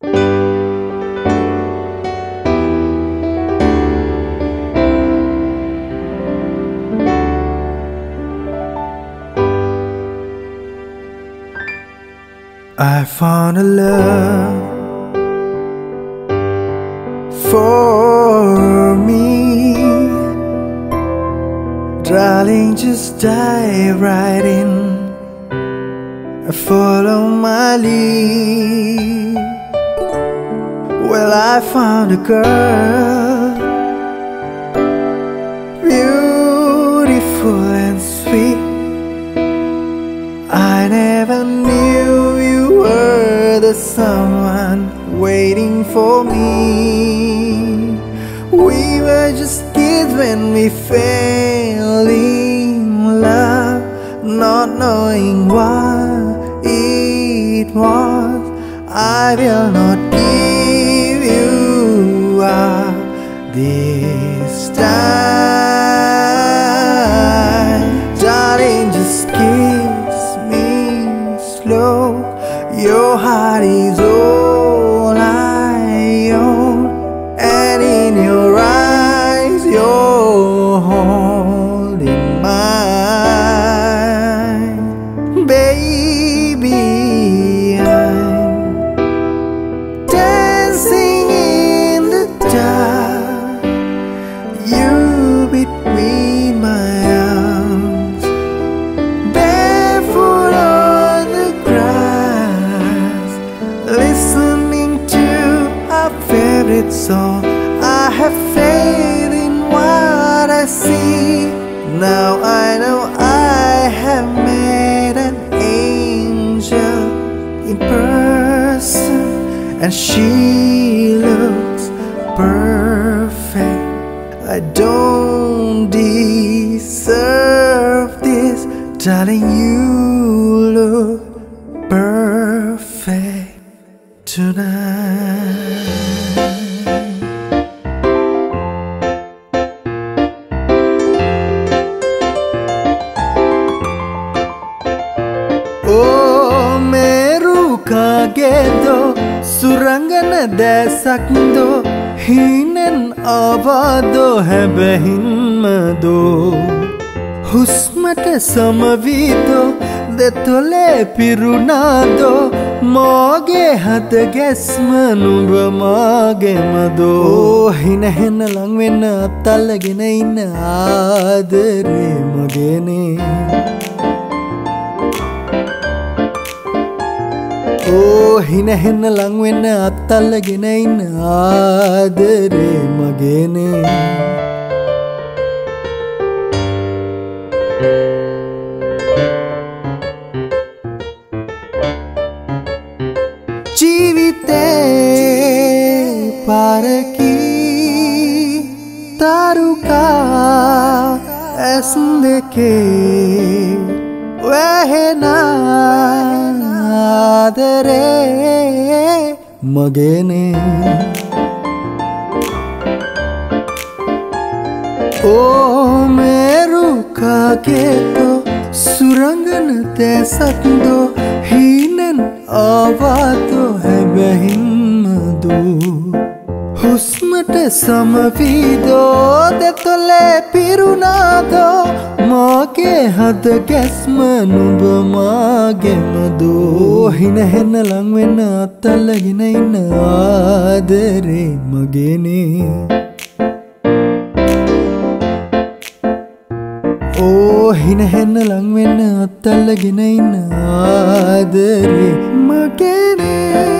I found a love for me. Darling, just dive right in. Follow my lead. Well, I found a girl, beautiful and sweet. I never knew you were the someone waiting for me. We were just kids when we fell in love, not knowing what it was. I will not give this time. Favorite all I have faith in what I see. Now I know I have met an angel in person, and she looks perfect. I don't deserve this, darling. You look perfect tonight. වගේදෝ සුරංගන දැසක්දෝ හීනෙන් ආවාදෝ හැබැහින්මදෝ හුස්මට සමවීදෝ දෙතොලේ පිරුණාදෝ මෝගේ හත ගැස්ම නුඹ මාගෙමදෝ හිනහෙන ලංවෙන්න අත්තල්ලගෙන ඉන්න ආදරේ මගේනේ. ඕ හිනහෙන්න ලංවෙන්න අත්තල්ලගෙන ඉන්න ආදරේ මගේනේ. ජීවිතේ පාරකි තරුකා ඇස් දෙකේ වැහෙනාදරේ මගේනේ. ඕ මේරුකාගේතෝ සුරංගන තැසක්දෝ හීනෙන් ආවාතෝ හැබැහින්මදූ. හුස්මට සමවීදෝ දෙතොලේ පිරුණාදෝ මාගේ හද ගැස්ම නුබමාගෙමදෝ හිනහෙන්න ලංවෙන්න අත්තල්ලගෙන ඉන්න ආදරේ මගේනේ. ඕ හිනහෙන්න ලංවෙන්න අත්තල්ලගෙන ඉන්න ආදරේ මගේනේ.